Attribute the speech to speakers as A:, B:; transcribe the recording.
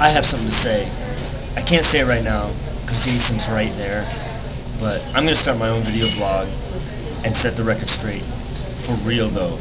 A: I have something to say. I can't say it right now because Jason's right there, but I'm gonna start my own video blog and set the record straight. For real though.